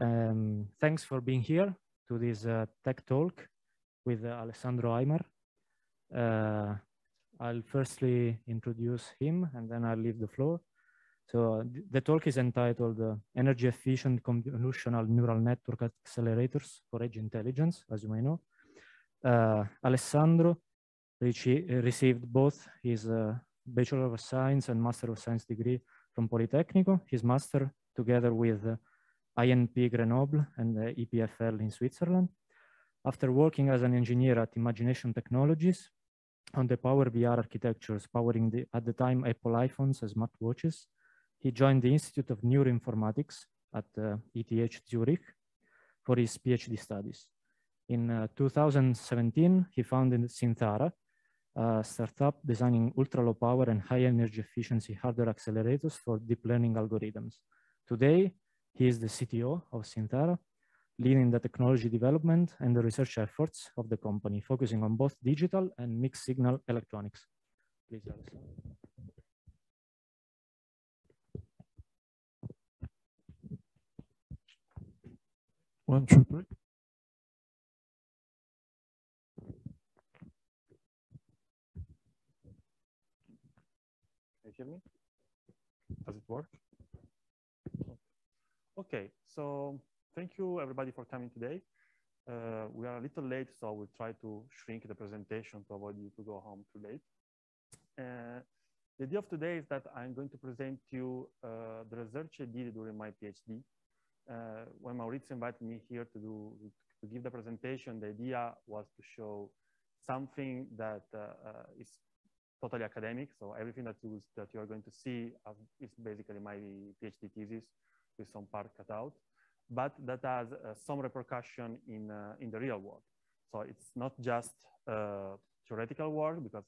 Um, thanks for being here to this uh, tech talk with uh, Alessandro Aimar. Uh, I'll firstly introduce him and then I'll leave the floor. So the talk is entitled uh, Energy Efficient Convolutional Neural Network Accelerators for Edge Intelligence, as you may know. Uh, Alessandro received both his uh, Bachelor of Science and Master of Science degree from Politecnico, his master together with uh, INP Grenoble and the EPFL in Switzerland. After working as an engineer at Imagination Technologies on the PowerVR architectures powering the, at the time Apple iPhones and smartwatches, he joined the Institute of Neuroinformatics at uh, ETH Zurich for his PhD studies. In uh, 2017, he founded Synthara, a startup designing ultra low power and high energy efficiency hardware accelerators for deep learning algorithms. Today, he is the CTO of Synthara, leading the technology development and the research efforts of the company, focusing on both digital and mixed signal electronics. Please, Alessandro. One, two, three. Can you hear me? Does it work? Okay, so thank you everybody for coming today. Uh, we are a little late, so we'll try to shrink the presentation to avoid you to go home too late. Uh, the idea of today is that I'm going to present to you uh, the research I did during my PhD uh, when Maurizio invited me here to do to give the presentation, the idea was to show something that uh, uh, is totally academic. So everything that you that you are going to see is basically my PhD thesis with some part cut out, but that has uh, some repercussion in uh, in the real world. So it's not just theoretical work because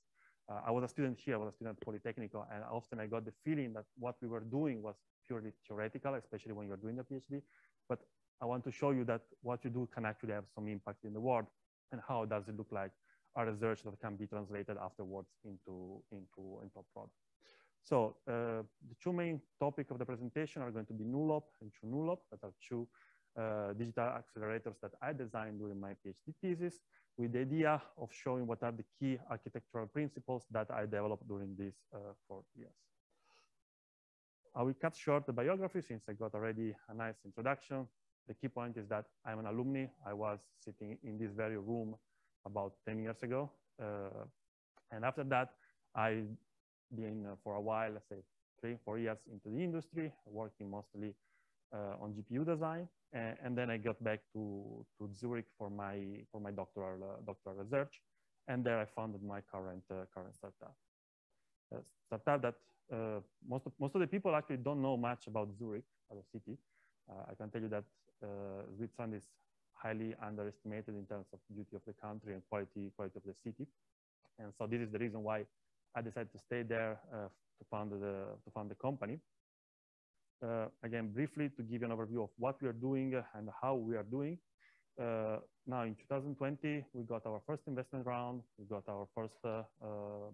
uh, I was a student here, I was a student at Politecnico, and often I got the feeling that what we were doing was purely theoretical, especially when you're doing a PhD. But I want to show you that what you do can actually have some impact in the world and how does it look like a research that can be translated afterwards into, into, into a product. So uh, the two main topics of the presentation are going to be Nullhop and TrueNullhop, that are two uh, digital accelerators that I designed during my PhD thesis with the idea of showing what are the key architectural principles that I developed during these uh, four years. I will cut short the biography since I got already a nice introduction. The key point is that I'm an alumni. I was sitting in this very room about 10 years ago. Uh, and after that, I been uh, for a while, let's say three, four years into the industry, working mostly uh, on GPU design. And, and, then I got back to, to Zurich for my, for my doctoral, uh, doctoral research. And there I founded my current, current startup. Startup that uh, most, of, most of the people actually don't know much about Zurich as a city. Uh, I can tell you that uh, Switzerland is highly underestimated in terms of beauty of the country and quality, quality of the city. And so this is the reason why I decided to stay there uh, to, found the, to found the company. Uh, again, briefly to give you an overview of what we are doing and how we are doing. Uh, now in 2020, we got our first investment round. We got our first uh, uh,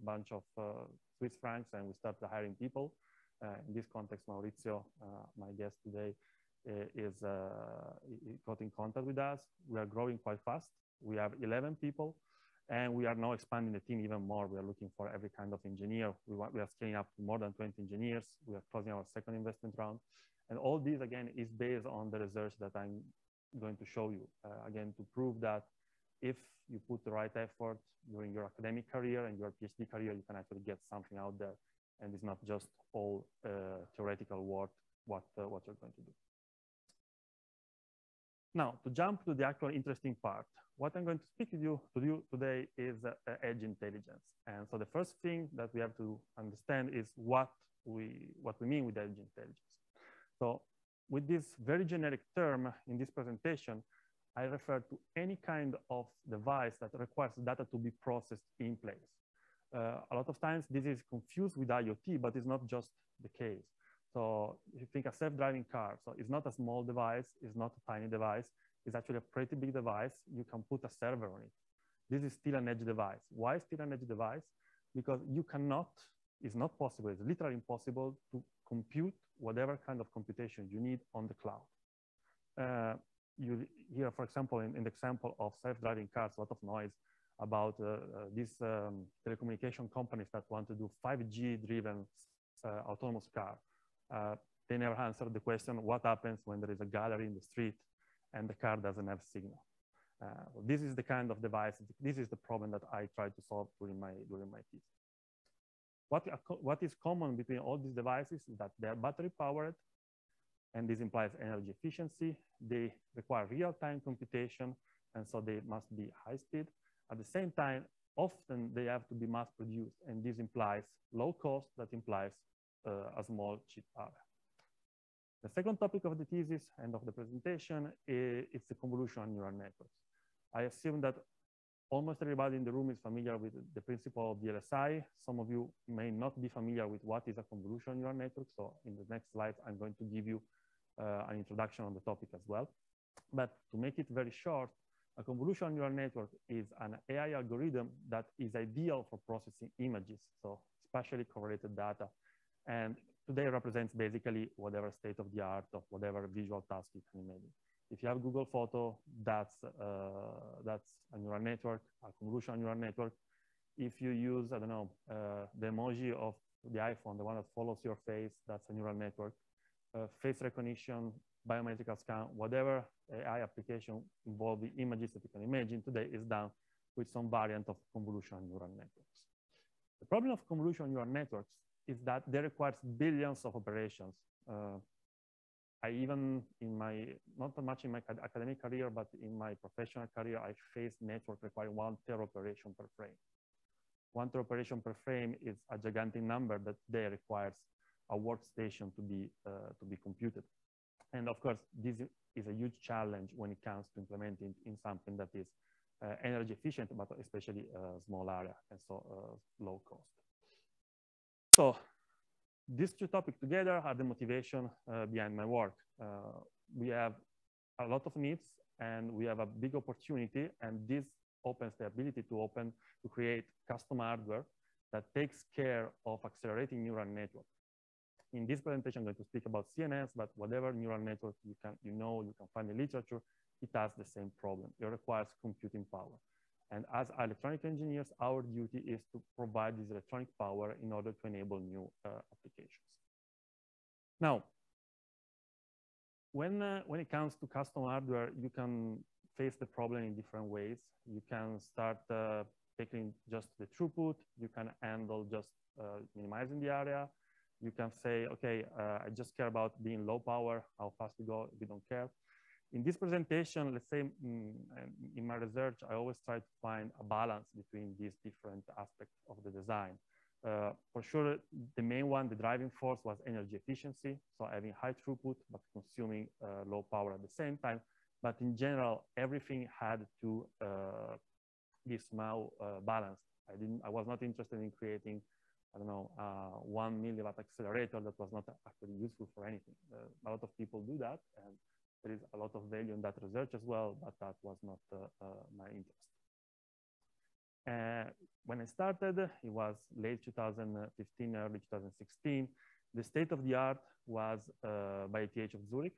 bunch of uh, Swiss francs and we started hiring people. in this context, Maurizio, my guest today, is got in contact with us. We are growing quite fast. We have 11 people and we are now expanding the team even more. We are looking for every kind of engineer. We, want, we are scaling up to more than 20 engineers. We are closing our second investment round. And all this, again, is based on the research that I'm going to show you. Uh, again, to prove that if you put the right effort during your academic career and your PhD career, you can actually get something out there. And it's not just all uh, theoretical work, what, uh, what you're going to do. Now, to jump to the actual interesting part, what I'm going to speak to you, to you today is uh, edge intelligence. And so the first thing that we have to understand is what we, what we mean with edge intelligence. So with this very generic term in this presentation, I refer to any kind of device that requires data to be processed in place. Uh, a lot of times this is confused with IoT, but it's not just the case. So if you think a self-driving car, so it's not a small device, it's not a tiny device, it's actually a pretty big device. You can put a server on it. This is still an edge device. Why still an edge device? Because you cannot, it's not possible, it's literally impossible to compute whatever kind of computation you need on the cloud. uh, you hear, for example, in, in, the example of self-driving cars, a lot of noise about uh, uh these um, telecommunication companies that want to do 5G-driven uh, autonomous car. Uh, they never answer the question, what happens when there is a gallery in the street and the car doesn't have signal? this is the kind of device, this is the problem that I try to solve during my, during my thesis. What, what is common between all these devices is that they are battery powered, and this implies energy efficiency. They require real-time computation, and so they must be high speed. At the same time, often they have to be mass produced, and this implies low cost that implies uh, a small chip. The second topic of the thesis and of the presentation is, is the convolutional neural networks. I assume that almost everybody in the room is familiar with the principle of VLSI. Some of you may not be familiar with what is a convolutional neural network. So in the next slides, I'm going to give you uh, an introduction on the topic as well. But to make it very short, a convolutional neural network is an AI algorithm that is ideal for processing images, so spatially correlated data. And today represents basically whatever state of the art of whatever visual task you can imagine. If you have Google Photo, that's, uh, that's a neural network, a convolutional neural network. If you use, I don't know, uh, the emoji of the iPhone, the one that follows your face, that's a neural network. Uh, face recognition, biometrical scan, whatever AI application involving images that you can imagine today is done with some variant of convolutional neural networks. The problem of convolutional neural networks is that they requires billions of operations. Uh, I even in my, not much in my academic career, but in my professional career, I faced network requiring one tera operation per frame. One tera operation per frame is a gigantic number that they requires a workstation to be, uh, to be computed. And of course, this is a huge challenge when it comes to implementing in something that is uh, energy efficient, but especially a small area and so uh, low cost. So these two topics together are the motivation uh, behind my work. Uh, we have a lot of needs and we have a big opportunity and this opens the ability to open, to create custom hardware that takes care of accelerating neural networks in this presentation, I'm going to speak about CNNs, but whatever neural network you can, you know, you can find in literature, it has the same problem. It requires computing power. And as electronic engineers, our duty is to provide this electronic power in order to enable new uh, applications. Now, when, uh, when it comes to custom hardware, you can face the problem in different ways. You can start uh, taking just the throughput. You can handle just uh, minimizing the area you can say, okay, uh, I just care about being low power, how fast you go, we don't care. In this presentation, let's say mm, in my research, I always try to find a balance between these different aspects of the design. Uh, for sure, the main one, the driving force was energy efficiency. So having high throughput, but consuming uh, low power at the same time. But in general, everything had to uh, be somehow uh, balanced. I didn't, I was not interested in creating I don't know, uh, one milliwatt accelerator that was not actually useful for anything. Uh, a lot of people do that, and there is a lot of value in that research as well, but that was not uh, uh my interest. Uh, when I started, it was late 2015, early 2016. The state of the art was by ETH of Zurich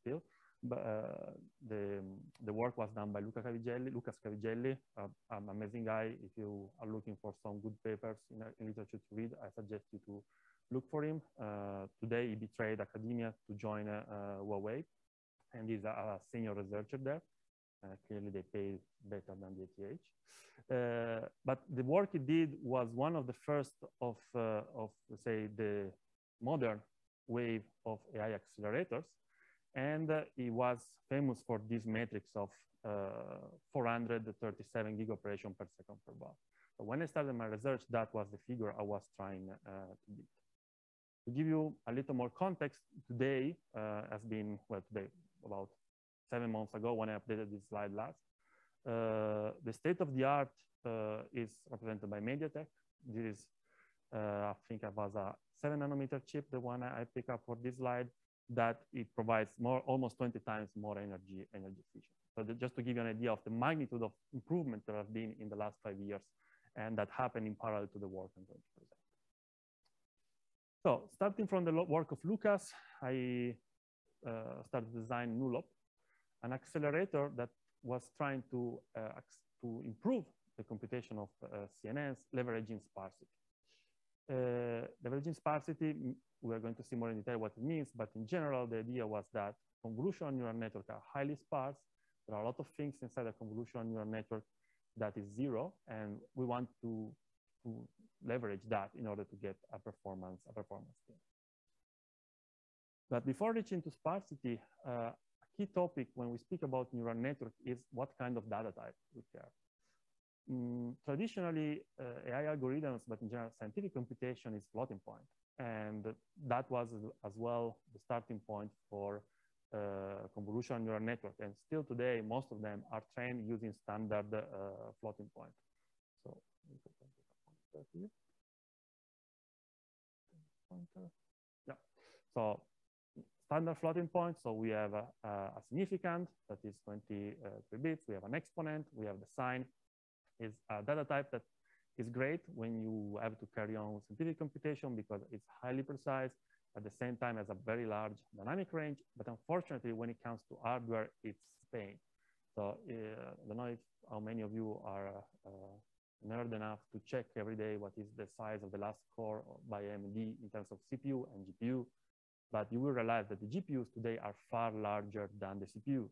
still, but, uh, the, the work was done by Luca Cavigelli, Lukas Cavigelli, uh, an amazing guy. If you are looking for some good papers in, in literature to read, I suggest you to look for him. Uh, today, he betrayed academia to join Huawei, and he's a, a, senior researcher there. Uh, clearly, they pay better than the ETH. Uh, but the work he did was one of the first of, of say, the modern wave of AI accelerators and uh, he was famous for this matrix of uh, 437 gig operation per second per bar. So when I started my research, that was the figure I was trying uh, to beat. To give you a little more context, today uh, has been, well, today, about seven months ago when I updated this slide last, uh, the state of the art uh, is represented by MediaTek. This is, I think it was a seven nanometer chip, the one I pick up for this slide that it provides more, almost 20 times more energy, energy efficient. So just to give you an idea of the magnitude of improvement there have been in the last five years, and that happened in parallel to the work I'm going to present. So starting from the work of Lukas, I uh, started to design Nullhop. an accelerator that was trying to, uh, to improve the computation of uh, CNNs leveraging sparsity. Uh, leveraging sparsity, we are going to see more in detail what it means, but in general, the idea was that convolutional neural networks are highly sparse. There are a lot of things inside a convolutional neural network that is zero, and we want to, to leverage that in order to get a performance, a performance gain. But before reaching to sparsity, uh, a key topic when we speak about neural network is what kind of data type we care. Mm, traditionally, uh, AI algorithms, but in general, scientific computation is floating point. And that was as well the starting point for uh, convolutional neural network. And still today, most of them are trained using standard uh, floating point. So, yeah. So standard floating point. So we have a, a significand that is 23 bits. We have an exponent. We have the sign. Is a data type that is great when you have to carry on scientific computation because it's highly precise at the same time as a very large dynamic range. But unfortunately, when it comes to hardware, it's pain. So uh, I don't know if how many of you are uh, nerd enough to check every day what is the size of the last core by AMD in terms of CPU and GPU. But you will realize that the GPUs today are far larger than the CPUs.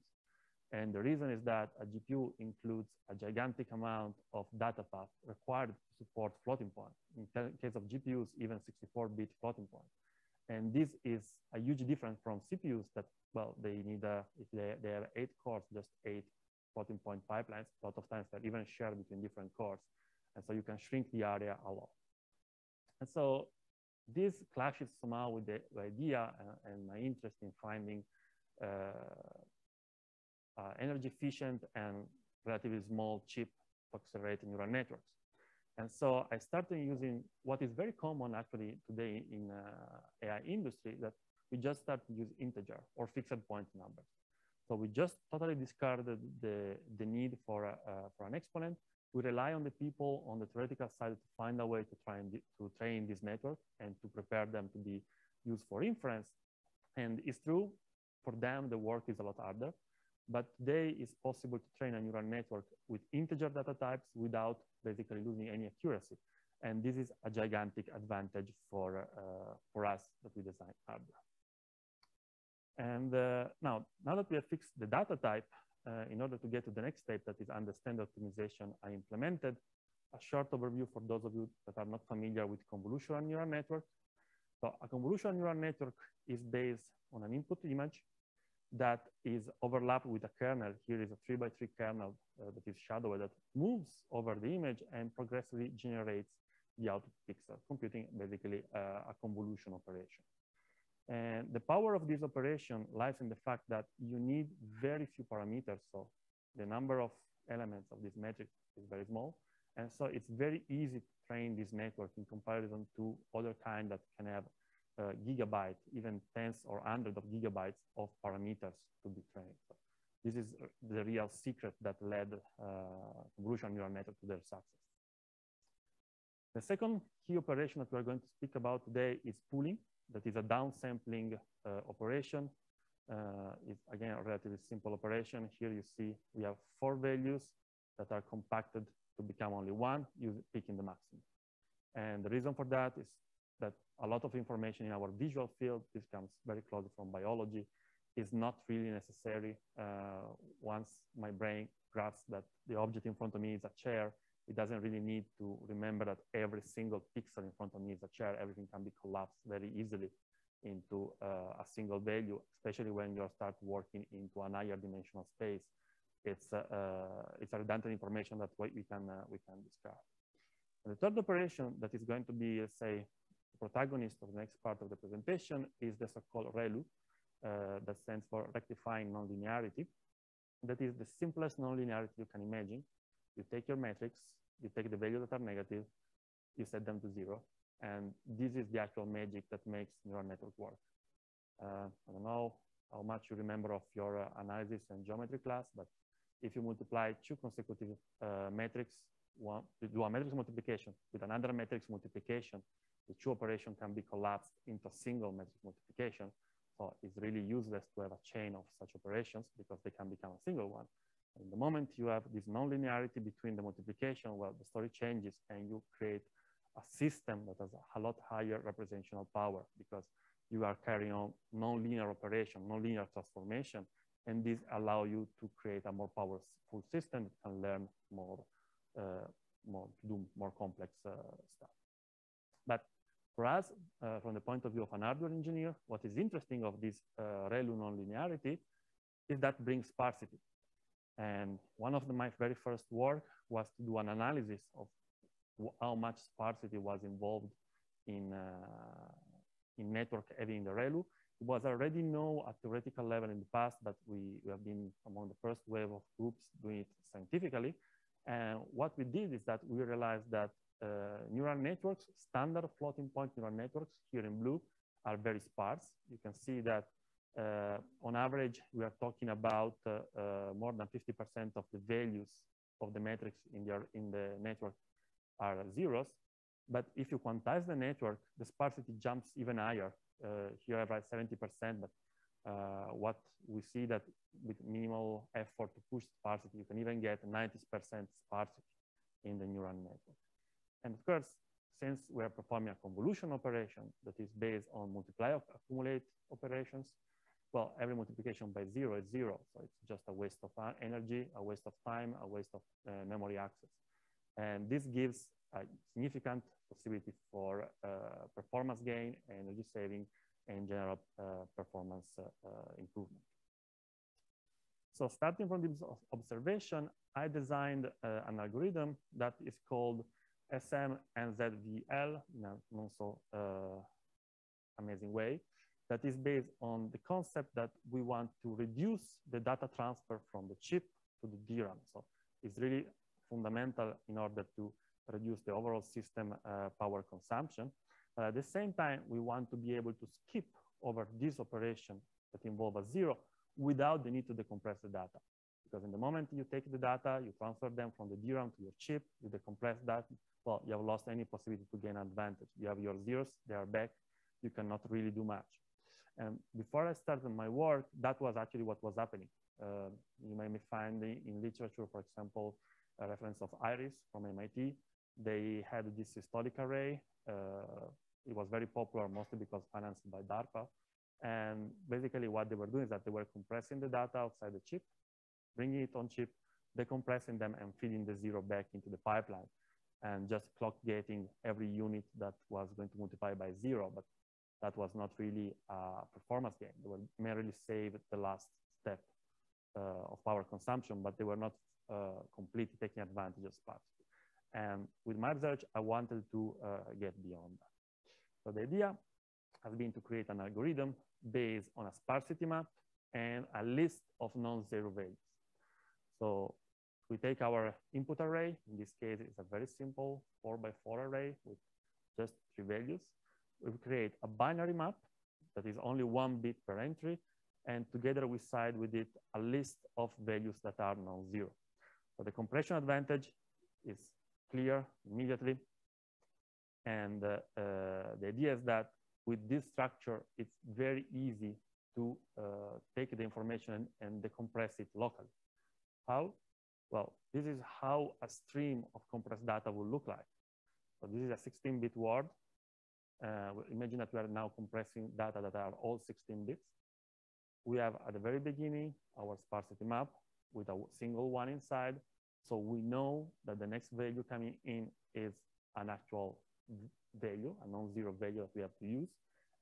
And the reason is that a GPU includes a gigantic amount of data path required to support floating point. In case of GPUs, even 64-bit floating point. And this is a huge difference from CPUs that, well, they need, a, if they, they have eight cores, just eight floating point pipelines. A lot of times they're even shared between different cores. And so you can shrink the area a lot. And so this clashes somehow with the, idea and, and, my interest in finding uh, uh, energy efficient and relatively small, cheap accelerated neural networks. And so I started using what is very common actually today in uh, AI industry that we just start to use integer or fixed point numbers. So we just totally discarded the, the need for, uh, for an exponent. We rely on the people on the theoretical side to find a way to try and to train this network and to prepare them to be used for inference. And it's true, for them, the work is a lot harder. But today it's possible to train a neural network with integer data types without basically losing any accuracy. And this is a gigantic advantage for, uh, for us that we design hardware. And uh, now, now that we have fixed the data type, uh, in order to get to the next step that is understand optimization, I implemented a short overview for those of you that are not familiar with convolutional neural network. So a convolutional neural network is based on an input image that is overlapped with a kernel. Here is a three by three kernel uh, that is shadowed that moves over the image and progressively generates the output pixel, computing basically uh, a convolution operation. And the power of this operation lies in the fact that you need very few parameters. So the number of elements of this metric is very small. And so it's very easy to train this network in comparison to other kind that can have uh, gigabyte, even tens or hundreds of gigabytes of parameters to be trained. So this is uh, the real secret that led uh, convolutional neural network to their success. The second key operation that we're going to speak about today is pooling. That is a downsampling uh, operation. Uh, it's again a relatively simple operation. Here you see we have four values that are compacted to become only one, using, picking the maximum. And the reason for that is that a lot of information in our visual field, this comes very closely from biology, is not really necessary. Uh, once my brain grasps that the object in front of me is a chair, it doesn't really need to remember that every single pixel in front of me is a chair. Everything can be collapsed very easily into uh, a single value, especially when you start working into an higher dimensional space. It's, uh, uh, it's a redundant information that we can, uh, we can discard. And the third operation that is going to be, let's say, the protagonist of the next part of the presentation is the so-called ReLU, uh, that stands for rectifying nonlinearity. That is the simplest nonlinearity you can imagine. You take your metrics, you take the values that are negative, you set them to zero, and this is the actual magic that makes neural network work. Uh, I don't know how much you remember of your uh, analysis and geometry class, but if you multiply two consecutive uh, metrics, one, you do a matrix multiplication with another matrix multiplication, the two operation can be collapsed into a single matrix multiplication. So it's really useless to have a chain of such operations because they can become a single one. And the moment you have this nonlinearity between the multiplication, well, the story changes and you create a system that has a lot higher representational power because you are carrying on nonlinear operation, nonlinear transformation, and this allow you to create a more powerful system can learn more, uh, more do more complex uh, stuff. But for us, uh, from the point of view of an hardware engineer, what is interesting of this uh, ReLU nonlinearity is that brings sparsity. And one of the, my very first work was to do an analysis of how much sparsity was involved in, uh, in network having the ReLU. It was already known at theoretical level in the past, but we, we have been among the first wave of groups doing it scientifically. And what we did is that we realized that uh, neural networks, standard floating point neural networks here in blue are very sparse. You can see that on average, we are talking about uh, uh, more than 50% of the values of the matrix in the, in the network are zeros. But if you quantize the network, the sparsity jumps even higher. Uh, here I write 70%, but uh, what we see that with minimal effort to push sparsity, you can even get 90% sparsity in the neural network. And of course, since we are performing a convolution operation that is based on multiply accumulate operations, well, every multiplication by zero is zero. So it's just a waste of energy, a waste of time, a waste of uh, memory access. And this gives a significant possibility for uh, performance gain, energy saving, and general uh, performance uh, uh, improvement. So starting from this observation, I designed uh, an algorithm that is called SMNZVL in a not so amazing way that is based on the concept that we want to reduce the data transfer from the chip to the DRAM. So it's really fundamental in order to reduce the overall system uh, power consumption. But at the same time, we want to be able to skip over this operation that involve a zero without the need to decompress the data. Because in the moment you take the data, you transfer them from the DRAM to your chip, you decompress that, well, you have lost any possibility to gain advantage. You have your zeros, they are back, you cannot really do much. And before I started my work, that was actually what was happening. Uh, you may find in literature, for example, a reference of Eyeriss from MIT. They had this systolic array. Uh, it was very popular, mostly because financed by DARPA. And basically what they were doing is that they were compressing the data outside the chip, bringing it on chip, decompressing them and feeding the zero back into the pipeline and just clock gating every unit that was going to multiply by zero. But that was not really a performance gain. They were merely saved the last step uh, of power consumption, but they were not uh, completely taking advantage of sparsity. And with my research, I wanted to uh, get beyond that. So the idea has been to create an algorithm based on a sparsity map and a list of non-zero values. So we take our input array. In this case, it's a very simple four by four array with just three values we create a binary map that is only one bit per entry, and together we side with it a list of values that are non-zero. So the compression advantage is clear immediately. And uh, uh, the idea is that with this structure, it's very easy to uh, take the information and, and decompress it locally. How? Well, this is how a stream of compressed data will look like. So this is a 16-bit word Uh, imagine that we are now compressing data that are all 16 bits. We have at the very beginning our sparsity map with a single one inside. So we know that the next value coming in is an actual value, a non-zero value that we have to use.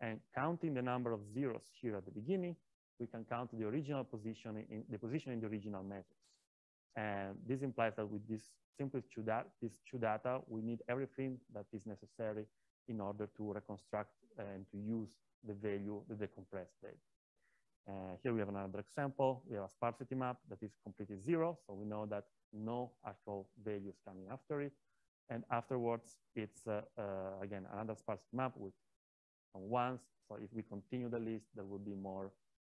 And counting the number of zeros here at the beginning, we can count the original position in the position in the original matrix. And this implies that with this simple two, data, this two data, we need everything that is necessary in order to reconstruct and to use the value, the decompressed value. Uh, here we have another example. We have a sparsity map that is completely zero. So we know that no actual values coming after it. And afterwards, it's, uh, uh, again, another sparsity map with some ones. So if we continue the list, there will be more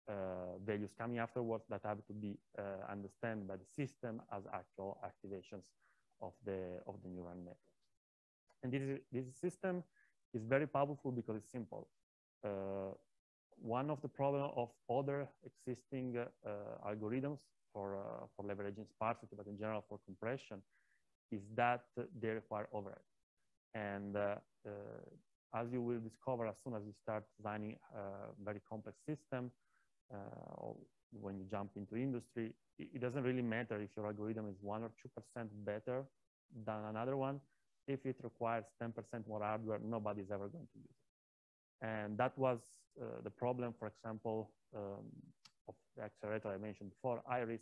uh, values coming afterwards that have to be uh, understood by the system as actual activations of the, of the neural networks. And this, is, this system is very powerful because it's simple. Uh, one of the problem of other existing uh, algorithms for, uh, for leveraging sparsity, but in general for compression, is that they require overhead. And uh, uh, as you will discover as soon as you start designing a very complex system, or when you jump into industry, it doesn't really matter if your algorithm is one or 2% better than another one. If it requires 10% more hardware, nobody's ever going to use it. And that was uh, the problem, for example, um, of the accelerator I mentioned before, Eyeriss.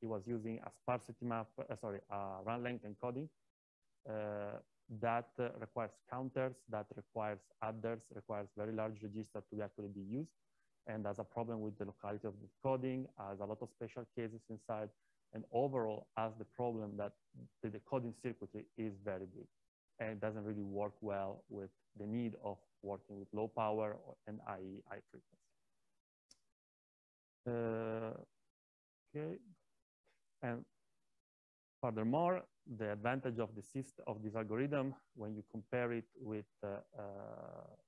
He was using a sparsity map, uh, sorry, a run length encoding uh, that uh, requires counters, that requires adders, requires very large register to actually be used and has a problem with the locality of the coding, has a lot of special cases inside, and overall as the problem that the decoding circuitry is very big and it doesn't really work well with the need of working with low power and high, high frequency. Uh, okay, and furthermore, the advantage of the system of this algorithm when you compare it with uh, uh,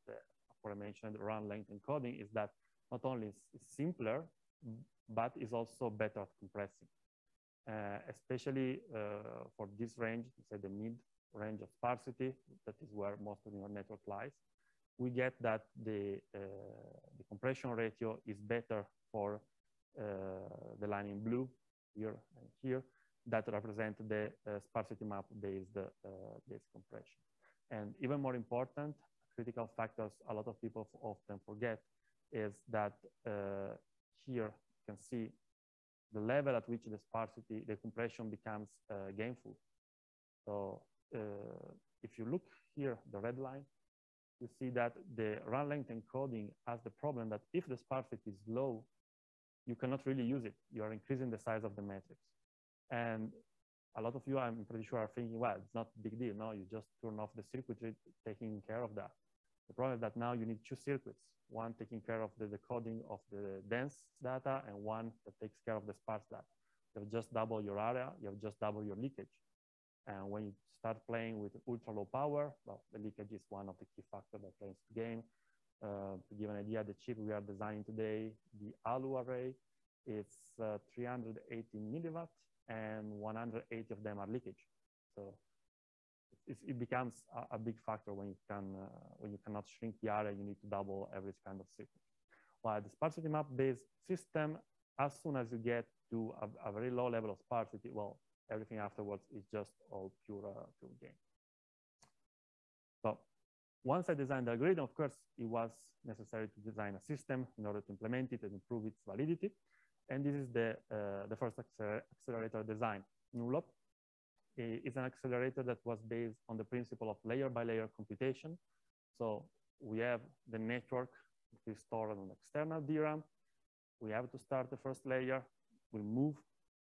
the aforementioned run length encoding is that not only is simpler, but is also better at compressing. Uh, especially uh, for this range, say the mid range of sparsity, that is where most of your network lies, we get that the, uh, the compression ratio is better for uh, the line in blue here and here that represent the uh, sparsity map based, uh, based compression. And even more important, critical factors a lot of people often forget is that uh, here you can see the level at which the sparsity, the compression becomes uh, gainful. So Uh, if you look here, the red line, you see that the run length encoding has the problem that if the sparsity is low, you cannot really use it. You are increasing the size of the matrix. And a lot of you, I'm pretty sure, are thinking, well, it's not a big deal. No, you just turn off the circuitry taking care of that. The problem is that now you need two circuits, one taking care of the decoding of the dense data and one that takes care of the sparse data. You have just double your area, you have just double your leakage. And when you start playing with ultra low power, well, the leakage is one of the key factors that plays the game. Uh, to give an idea, the chip we are designing today, the ALU array, it's uh, 380 milliwatt and 180 of them are leakage. So it, becomes a, a, big factor when you can uh, when you cannot shrink the area. You need to double every kind of circuit. While the sparsity map based system, as soon as you get to a, a, very low level of sparsity, well, everything afterwards is just all pure uh, pure gain. So once I designed the algorithm, of course, it was necessary to design a system in order to implement it and improve its validity. And this is the, uh, the first accelerator design, Nullhop is an accelerator that was based on the principle of layer by layer computation. So we have the network is stored on external DRAM. We have to start the first layer. We move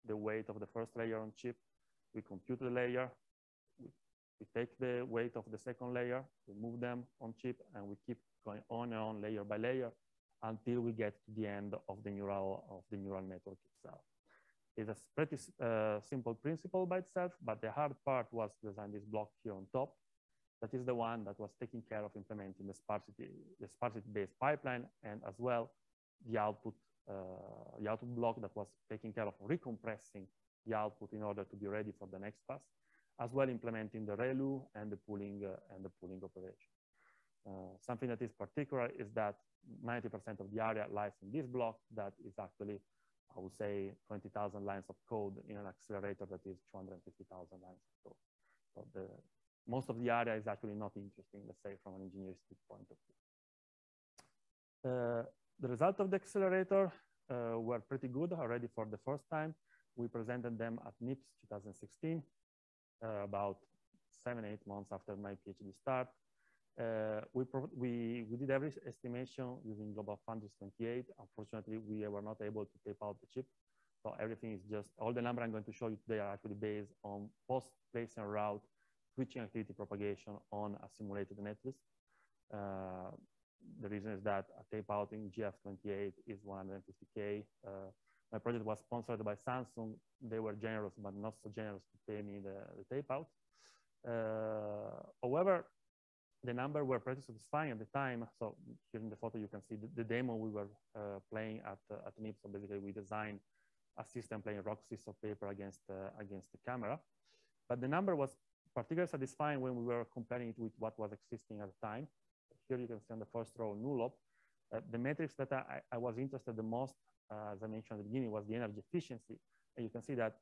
the weight of the first layer on chip. We compute the layer. We, we take the weight of the second layer. We move them on chip, and we keep going on and on layer by layer until we get to the end of the neural of the neural network itself. It's a pretty uh, simple principle by itself, but the hard part was to design this block here on top. That is the one that was taking care of implementing the sparsity, the sparsity-based pipeline, and as well the output, the output block that was taking care of recompressing the output in order to be ready for the next pass, as well implementing the ReLU and the pooling uh, and the pooling operation. Uh, something that is particular is that 90% of the area lies in this block that is actually I would say 20,000 lines of code in an accelerator that is 250,000 lines of code. So the, most of the area is actually not interesting, let's say, from an engineering point of view. Uh, the result of the accelerator uh, were pretty good already for the first time. We presented them at NIPS 2016, uh, about seven, eight months after my PhD start. Uh, we, we, we did every estimation using Global GlobalFoundries 28. Unfortunately, we were not able to tape out the chip. So everything is just, all the numbers I'm going to show you today are actually based on post place and route switching activity propagation on a simulated netlist. Uh, the reason is that a tape out in GF28 is 150K. Uh, my project was sponsored by Samsung. They were generous, but not so generous to pay me the, the tape out. Uh, however, the number were pretty satisfying at the time. So here in the photo, you can see the, the demo we were uh, playing at, uh, at NIP. So basically we designed a system playing rock, scissors, paper against, uh, against the camera. But the number was particularly satisfying when we were comparing it with what was existing at the time. Here you can see on the first row, Nullhop. Uh, the metrics that I, I, was interested the most, uh, as I mentioned at the beginning, was the energy efficiency. And you can see that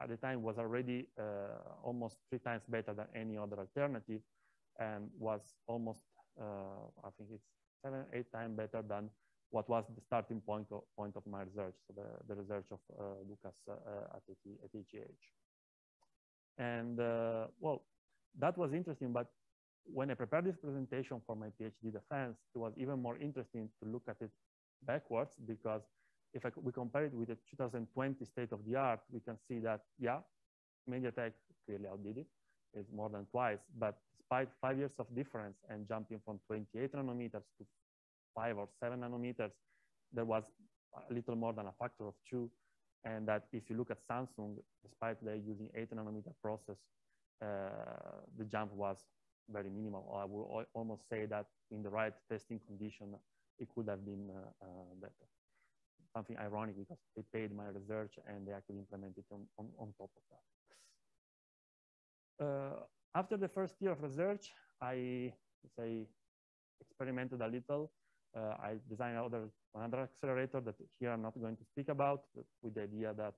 at the time was already uh, almost three times better than any other alternative and was almost, uh, I think it's seven, eight times better than what was the starting point of, point of my research, so the, the research of uh, Lukas uh, at, at ETH. And well, that was interesting, but when I prepared this presentation for my PhD defense, it was even more interesting to look at it backwards because if I, we compare it with the 2020 state of the art, we can see that, yeah, MediaTek clearly outdid it. It's more than twice, but despite five years of difference and jumping from 28 nanometers to five or seven nanometers, there was a little more than a factor of two. And that if you look at Samsung, despite they using eight nanometer process, uh, the jump was very minimal. I will almost say that in the right testing condition, it could have been uh, uh, better. Something ironic because they paid my research and they actually implemented on, on, on top of that. Uh, after the first year of research, I say experimented a little. Uh, I designed another, another accelerator that here I'm not going to speak about, with the idea that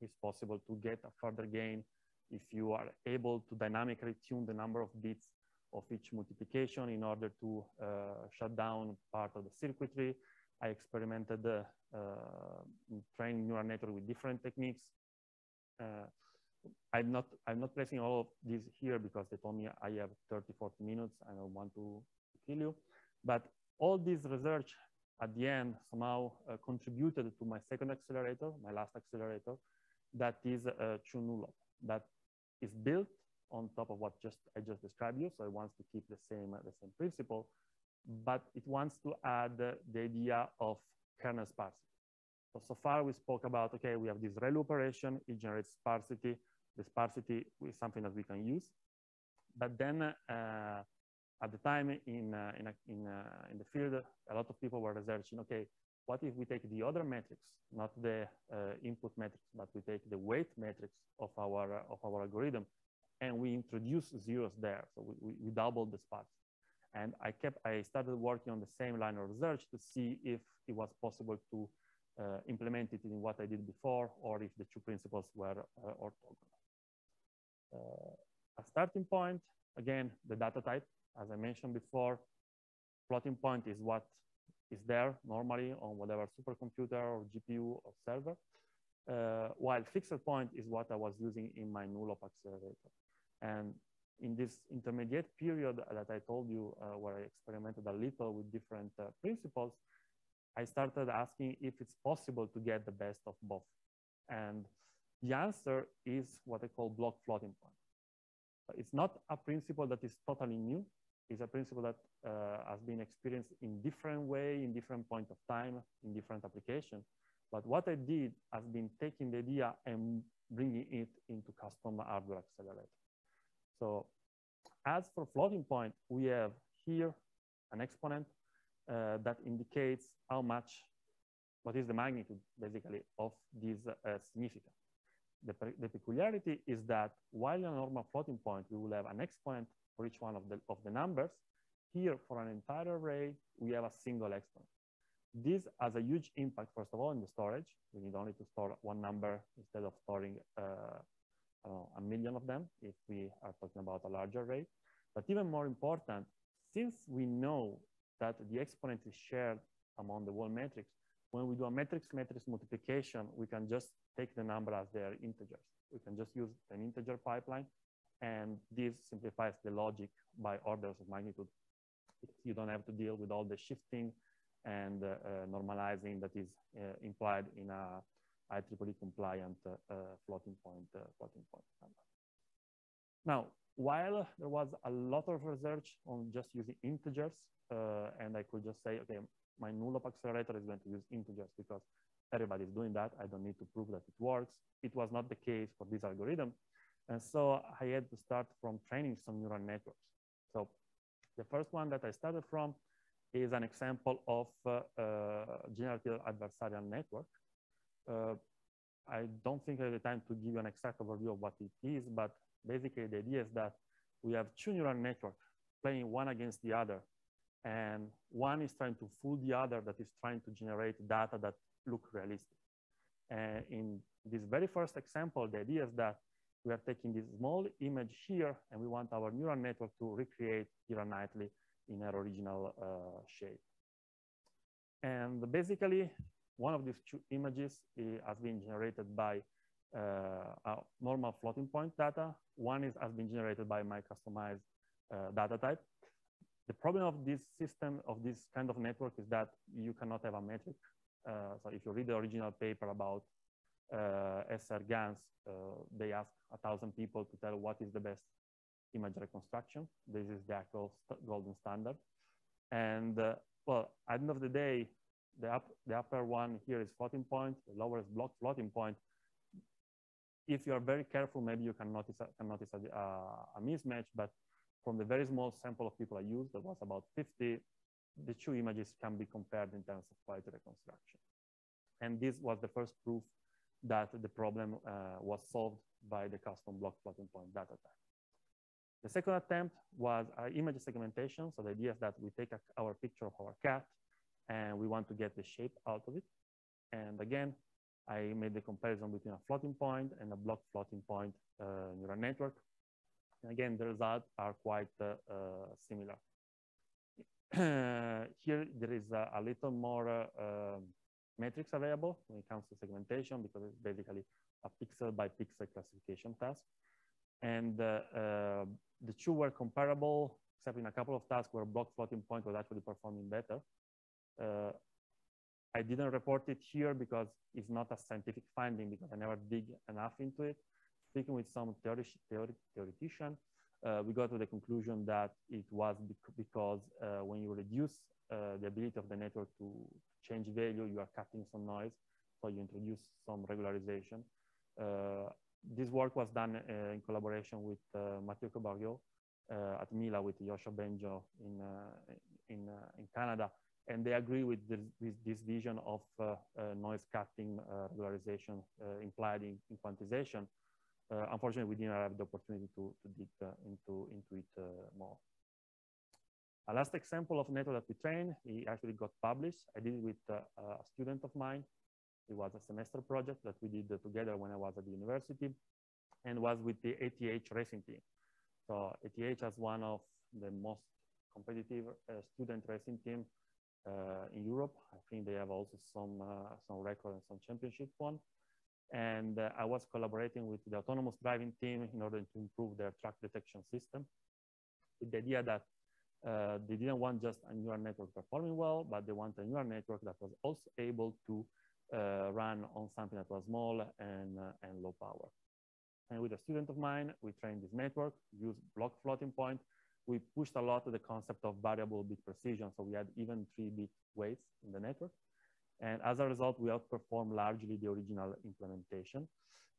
it's possible to get a further gain if you are able to dynamically tune the number of bits of each multiplication in order to uh, shut down part of the circuitry. I experimented uh, training neural network with different techniques. Uh, I'm not I'm not placing all of these here because they told me I have 30, 40 minutes. And I don't want to kill you. But all this research at the end somehow uh, contributed to my second accelerator, my last accelerator, that is uh, TrueNullhop, that is built on top of what just I just described you. So it wants to keep the same, the same principle, but it wants to add the idea of kernel sparsity. So, so far we spoke about, okay, we have this ReLU operation, it generates sparsity. The sparsity is something that we can use. But then uh, at the time in, uh, in, in, uh, in the field, a lot of people were researching, okay, what if we take the other metrics, not the uh, input metrics, but we take the weight metrics of our, uh, of our algorithm and we introduce zeros there. So we, we, we the spots. And I kept, I started working on the same line of research to see if it was possible to uh, implement it in what I did before, or if the two principles were uh, orthogonal. Uh, a starting point, again, the data type, as I mentioned before, floating point is what is there normally on whatever supercomputer or GPU or server, uh, while fixed point is what I was using in my Nullhop accelerator. And in this intermediate period that I told you, uh, where I experimented a little with different uh, principles, I started asking if it's possible to get the best of both. And the answer is what I call block floating point. It's not a principle that is totally new. It's a principle that uh, has been experienced in different way, in different point of time, in different application. But what I did has been taking the idea and bringing it into custom hardware accelerator. So as for floating point, we have here an exponent uh, that indicates how much, what is the magnitude basically of this uh, significance. The, the, peculiarity is that while in a normal floating point, we will have an exponent for each one of the, of the numbers, here for an entire array, we have a single exponent. This has a huge impact, first of all, in the storage. We need only to store one number instead of storing uh, know, a million of them if we are talking about a larger array. But even more important, since we know that the exponent is shared among the whole matrix, when we do a matrix-matrix multiplication, we can just take the number as their integers. We can just use an integer pipeline, and this simplifies the logic by orders of magnitude. You don't have to deal with all the shifting and uh, uh, normalizing that is uh, implied in a IEEE compliant uh, uh, floating point uh, floating point. Now, while there was a lot of research on just using integers, and I could just say, okay, my Nullhop accelerator is going to use integers because everybody's doing that. I don't need to prove that it works. It was not the case for this algorithm. And so I had to start from training some neural networks. So The first one that I started from is an example of uh, uh, generative adversarial network. Uh, I don't think I have the time to give you an exact overview of what it is, but basically the idea is that we have two neural networks playing one against the other. And one is trying to fool the other that is trying to generate data that look realistic. And in this very first example, the idea is that we are taking this small image here and we want our neural network to recreate Keira Knightley in her original uh, shape. And basically, one of these two images has been generated by uh, normal floating point data. One is has been generated by my customized uh, data type. The problem of this system, of this kind of network is that you cannot have a metric. Uh, so if you read the original paper about SR GANs, uh, they ask a thousand people to tell what is the best image reconstruction. This is the actual st golden standard. And uh, well, at the end of the day, the, up, the upper one here is floating point, the lower is block floating point. If you are very careful, maybe you can notice, a, can notice a, a mismatch, but from the very small sample of people I used, that was about 50, the two images can be compared in terms of quality reconstruction. And this was the first proof that the problem uh, was solved by the custom block floating point data type. The second attempt was uh, image segmentation. So the idea is that we take a, our picture of our cat and we want to get the shape out of it. And again, I made the comparison between a floating point and a block floating point uh, neural network. And again, the results are quite uh, uh, similar. here, there is a, a little more uh, um, metrics available when it comes to segmentation because it's basically a pixel by pixel classification task. And uh, uh, the two were comparable, except in a couple of tasks where block floating point was actually performing better. Uh, I didn't report it here because it's not a scientific finding because I never dig enough into it. Speaking with some theory, theoretician, uh, we got to the conclusion that it was bec because uh, when you reduce uh, the ability of the network to change value, you are cutting some noise. So you introduce some regularization. Uh, this work was done uh, in collaboration with uh, Matthieu Courbariaux at Mila with Yoshua Bengio in, in, in Canada and they agree with, the, with this vision of uh, uh, noise cutting uh, regularization implied in, in quantization. unfortunately, we didn't have the opportunity to, to dig into, into it more. A last example of network that we trained, he actually got published. I did it with a student of mine. It was a semester project that we did together when I was at the university and was with the ETH racing team. So ETH has one of the most competitive uh, student racing team uh, in Europe. I think they have also some uh, some record and some championship won. And uh, I was collaborating with the autonomous driving team in order to improve their track detection system. With the idea that uh, they didn't want just a neural network performing well, but they want a neural network that was also able to uh, run on something that was small and, uh, and low power. And with a student of mine, we trained this network, used block floating point, we pushed a lot the concept of variable bit precision. So we had even three bit weights in the network. And as a result, we outperformed largely the original implementation.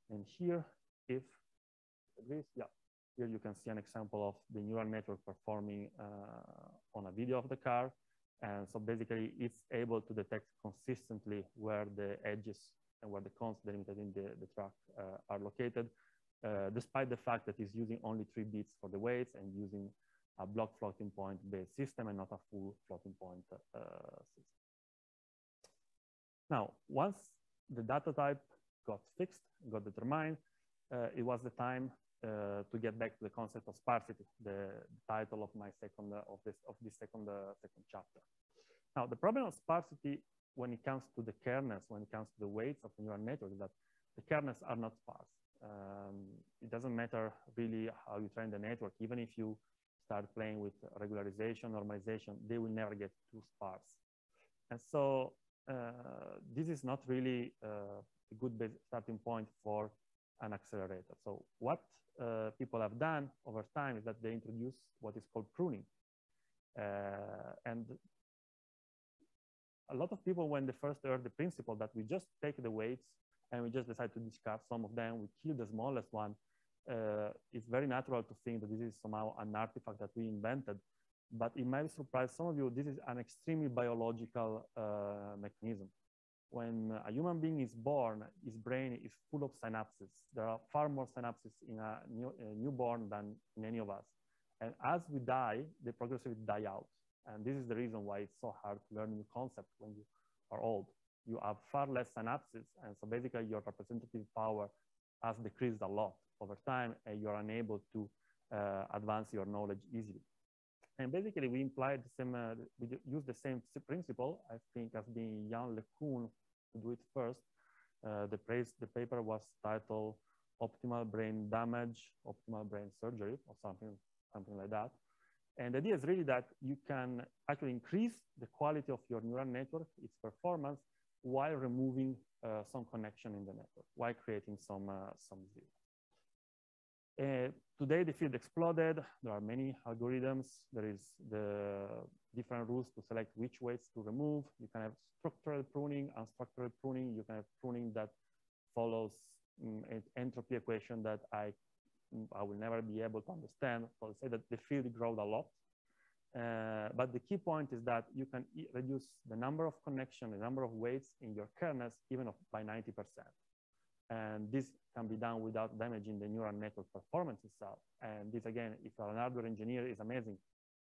And here, if this, yeah, here you can see an example of the neural network performing uh, on a video of the car. And so basically it's able to detect consistently where the edges and where the cones delimited in the, the track uh, are located, uh, despite the fact that it's using only three bits for the weights and using a block floating point based system and not a full floating point uh, system. Now, once the data type got fixed, got determined, uh, it was the time uh, to get back to the concept of sparsity, the, title of my second uh, of this of this second uh, second chapter. Now, the problem of sparsity when it comes to the kernels, when it comes to the weights of the neural network, is that the kernels are not sparse. Um, it doesn't matter really how you train the network, even if you start playing with regularization, normalization, they will never get too sparse. And so uh, this is not really uh, a good starting point for an accelerator. So what uh, people have done over time is that they introduce what is called pruning. Uh, and a lot of people, when they first heard the principle that we just take the weights and we just decide to discard some of them, we kill the smallest one, uh, it's very natural to think that this is somehow an artifact that we invented. but it might surprise some of you. This is an extremely biological uh, mechanism. When a human being is born, his brain is full of synapses. There are far more synapses in a, new, a newborn than in any of us. And as we die, they progressively die out. And this is the reason why it's so hard to learn new concepts when you are old. You have far less synapses. And so basically your representative power has decreased a lot over time and you're unable to uh, advance your knowledge easily. And basically we implied the same, uh, we use the same principle, I think as being Yann LeCun to do it first. Uh, the, praise, the paper was titled Optimal Brain Damage, Optimal Brain Surgery or something, something like that. And the idea is really that you can actually increase the quality of your neural network, its performance, while removing uh, some connection in the network, while creating some, uh, some zero. Uh, today, the field exploded. There are many algorithms. There is the different rules to select which weights to remove. You can have structural pruning, unstructured pruning. You can have pruning that follows um, an entropy equation that I I will never be able to understand. So let's say that the field grows a lot. Uh, but the key point is that you can reduce the number of connections, the number of weights in your kernels, even by 90%. And this can be done without damaging the neural network performance itself. And this, again, if you're an hardware engineer, is amazing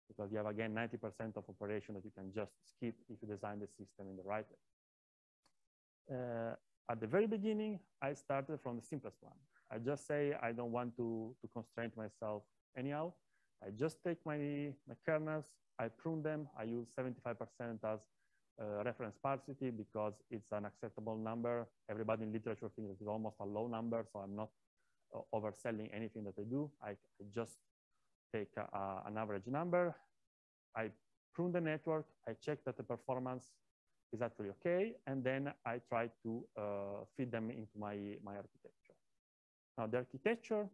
because you have, again, 90% of operation that you can just skip if you design the system in the right way. Uh, at the very beginning, I started from the simplest one. I just say I don't want to, to constrain myself anyhow. I just take my, my kernels, I prune them, I use 75% as uh, reference sparsity because it's an acceptable number. Everybody in literature thinks it's almost a low number, so I'm not uh, overselling anything that I do. I, I just take an average number, I prune the network, I check that the performance is actually okay, and then I try to uh, feed them into my, my architecture. Now the architecture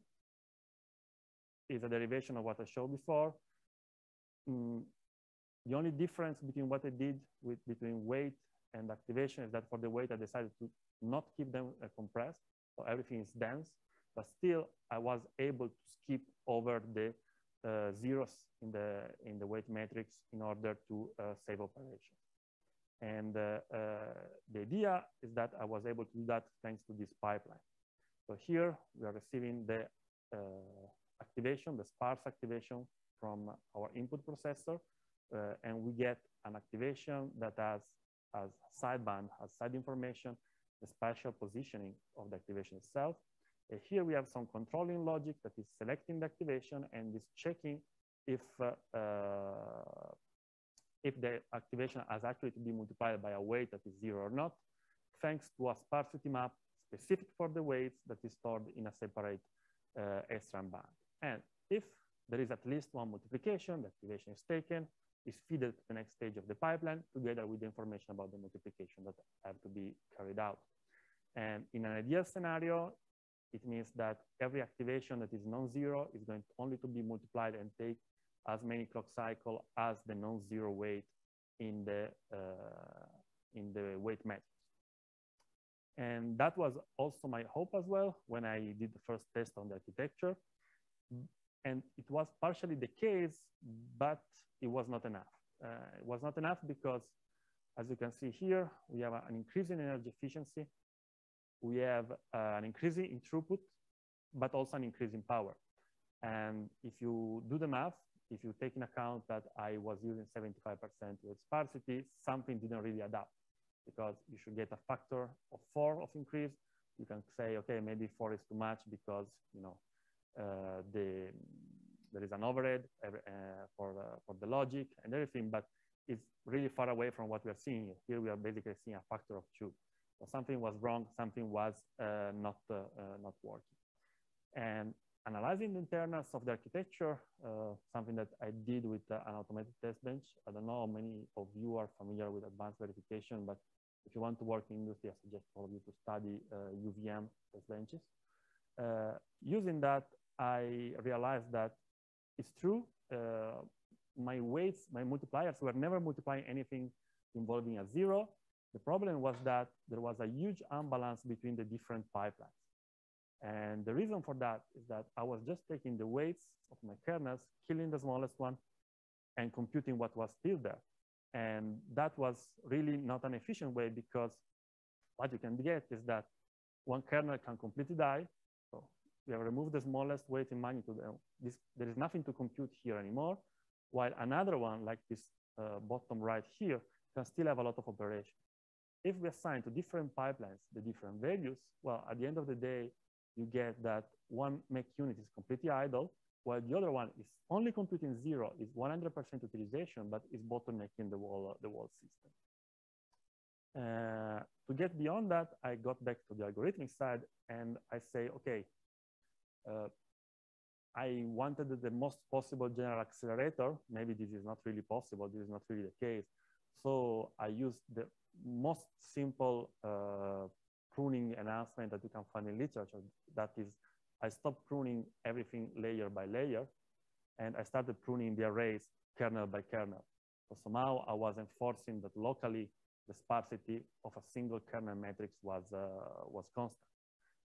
is a derivation of what I showed before. Mm, the only difference between what I did with between weight and activation is that for the weight, I decided to not keep them uh, compressed. So everything is dense, but still I was able to skip over the zeros in the, in the weight matrix in order to uh, save operation. And uh, uh, the idea is that I was able to do that thanks to this pipeline. So here we are receiving the uh, activation, the sparse activation from our input processor, uh, and we get an activation that has as sideband, has side information, the spatial positioning of the activation itself. Here we have some controlling logic that is selecting the activation and is checking if, uh, uh, if the activation has actually to be multiplied by a weight that is zero or not, thanks to a sparsity map specific for the weights that is stored in a separate uh, SRAM band. And if there is at least one multiplication, the activation is taken, is fed to the next stage of the pipeline together with the information about the multiplication that have to be carried out. And in an ideal scenario, it means that every activation that is non-zero is going only to be multiplied and take as many clock cycle as the non-zero weight in the, uh, in the weight matrix. And that was also my hope as well when I did the first test on the architecture. And it was partially the case, but it was not enough. Uh, it was not enough because, as you can see here, we have an increase in energy efficiency. We have uh, an increase in throughput, but also an increase in power. And if you do the math, if you take in account that I was using 75% with sparsity, something didn't really adapt because you should get a factor of four of increase. You can say, okay, maybe four is too much because you know uh, the there is an overhead uh, for for the logic and everything, but it's really far away from what we are seeing here. Here we are basically seeing a factor of two. So something was wrong, something was uh, not uh, uh, not working. And analyzing the internals of the architecture, uh, something that I did with an automated test bench. I don't know how many of you are familiar with advanced verification, but if you want to work in industry, I suggest all of you to study uh, UVM test benches. Uh, using that, I realized that it's true. Uh, my weights, my multipliers were never multiplying anything involving a zero. The problem was that there was a huge imbalance between the different pipelines. And the reason for that is that I was just taking the weights of my kernels, killing the smallest one, and computing what was still there. And that was really not an efficient way because what you can get is that one kernel can completely die. So we have removed the smallest weight in magnitude. And this, there is nothing to compute here anymore, while another one like this uh, bottom right here can still have a lot of operation. If we assign to different pipelines the different values, well, at the end of the day, you get that one MAC unit is completely idle, while the other one is only computing zero, is 100% utilization, but is bottlenecking the uh, the whole system. Uh, to get beyond that, I got back to the algorithmic side and I say, okay, uh, I wanted the most possible general accelerator. Maybe this is not really possible. This is not really the case. So I used the most simple uh, pruning announcement that you can find in literature. That is, I stopped pruning everything layer by layer, and I started pruning the arrays kernel by kernel. So somehow I was enforcing that locally the sparsity of a single kernel matrix was, uh, was constant.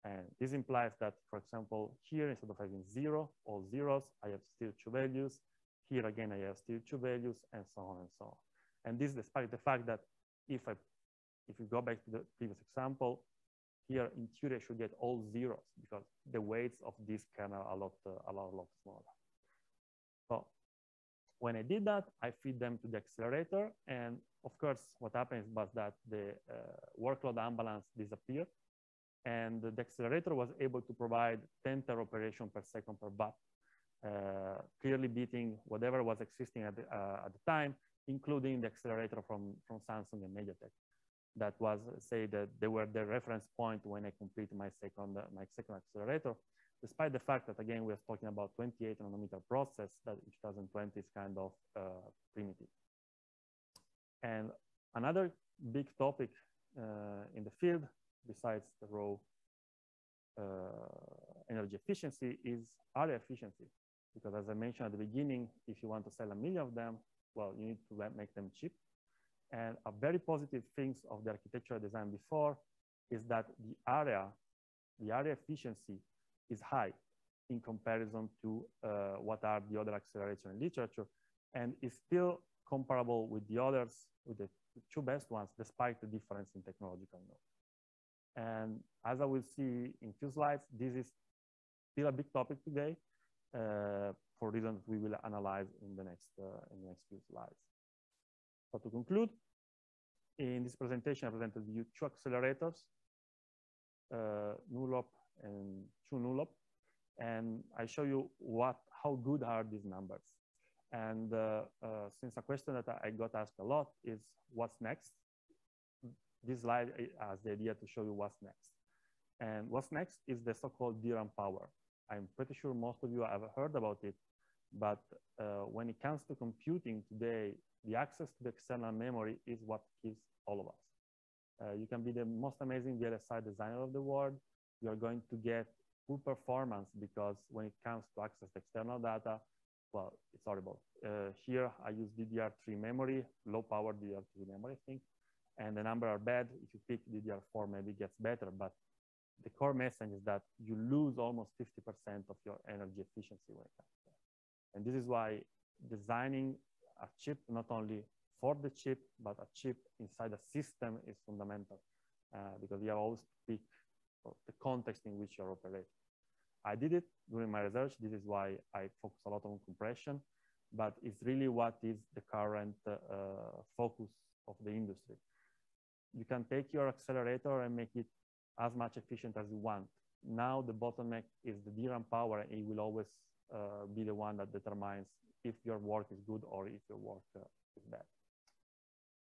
And this implies that, for example, here instead of having zero, all zeros, I have still two values. Here again, I have still two values, and so on and so on. And this despite the fact that if I, if you go back to the previous example, here in theory I should get all zeros because the weights of this kernel are a lot, uh, a lot, a lot smaller. So when I did that, I feed them to the accelerator. And of course, what happens was that the uh, workload unbalance disappeared. And the accelerator was able to provide 10 tera operation per second per watt, uh, clearly beating whatever was existing at the, uh, at the time, including the accelerator from, from Samsung and MediaTek. That was, say, that they were the reference point when I completed my second, my second accelerator despite the fact that, again, we're talking about 28 nanometer process that in 2020 is kind of uh, primitive. And another big topic uh, in the field, besides the raw uh, energy efficiency, is area efficiency. Because as I mentioned at the beginning, if you want to sell a million of them, well, you need to make them cheap. And a very positive things of the architectural design before is that the area, the area efficiency is high in comparison to uh, what are the other acceleration literature and is still comparable with the others, with the two best ones, despite the difference in technological node. And as I will see in few slides, this is still a big topic today uh, for reasons we will analyze in the next, uh, in the next few slides. So to conclude, in this presentation, I presented you two accelerators, uh, Nullhop and TrueNullhop. And I show you what, how good are these numbers. And uh, uh, since a question that I got asked a lot is what's next? This slide has the idea to show you what's next. And what's next is the so-called DRAM power. I'm pretty sure most of you have heard about it, but uh, when it comes to computing today, the access to the external memory is what gives all of us. Uh, you can be the most amazing VLSI designer of the world, you're going to get poor performance because when it comes to access to external data, well, it's horrible. Uh, here I use DDR3 memory, low power DDR3 memory, I think, and the number are bad. If you pick DDR4, maybe it gets better, but the core message is that you lose almost 50% of your energy efficiency when it comes. And this is why designing a chip, not only for the chip, but a chip inside a system is fundamental uh, because you have always to pick the context in which you're operating. I did it during my research. This is why I focus a lot on compression, but it's really what is the current uh, focus of the industry. You can take your accelerator and make it as much efficient as you want. Now the bottleneck is the DRAM power, and it will always uh, be the one that determines if your work is good or if your work uh, is bad.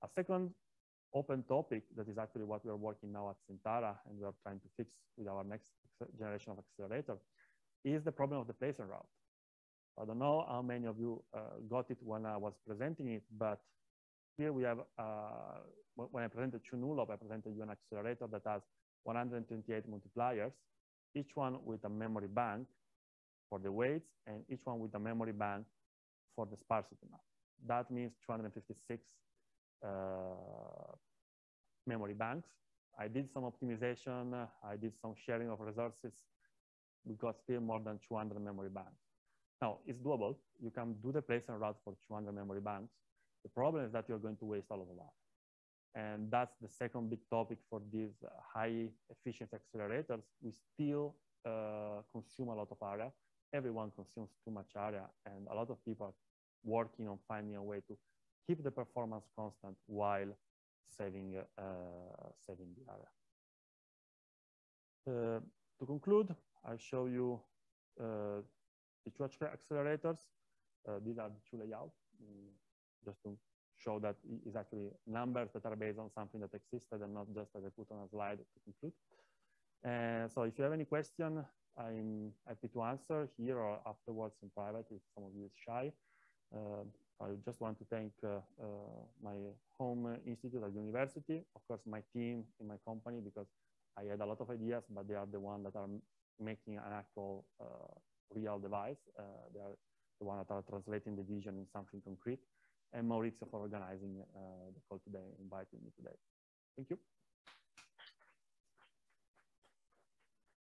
A second open topic that is actually what we are working now at Synthara and we are trying to fix with our next generation of accelerator is the problem of the place and route. I don't know how many of you uh, got it when I was presenting it, but here we have, uh, when I presented TrueNullhop, I presented you an accelerator that has 128 multipliers, each one with a memory bank for the weights and each one with a memory bank for the sparsity map. That means 256 uh, memory banks. I did some optimization. I did some sharing of resources. We got still more than 200 memory banks. Now, it's doable. You can do the place and route for 200 memory banks. The problem is that you're going to waste all of that. And that's the second big topic for these high efficiency accelerators. We still uh, consume a lot of area. Everyone consumes too much area, and a lot of people are working on finding a way to keep the performance constant while saving, uh, saving the area. Uh, to conclude, I'll show you uh, the two accelerators. Uh, these are the two layouts, mm, just to show that it's actually numbers that are based on something that existed and not just as I put on a slide to conclude. And so if you have any question, I'm happy to answer here or afterwards in private if some of you is shy. Uh, I just want to thank uh, uh, my home institute at university, of course, my team in my company, because I had a lot of ideas, but they are the ones that are making an actual uh, real device. Uh, they are the ones that are translating the vision in something concrete. And Maurizio for organizing uh, the call today, inviting me today. Thank you.